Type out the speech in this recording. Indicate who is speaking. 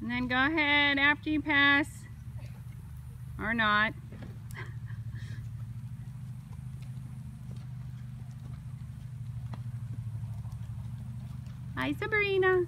Speaker 1: And then go ahead after you pass. Or not. Hi, Sabrina.